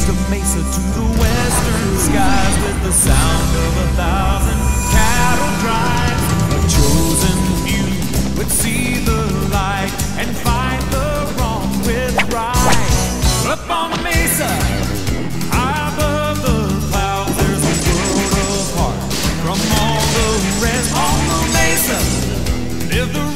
raise the mesa to the western skies with the sound of a thousand cattle drives. A chosen few would see the light and fight the wrong with right. Up on the mesa, high above the clouds, there's a world apart from all the rest. On the mesa, live the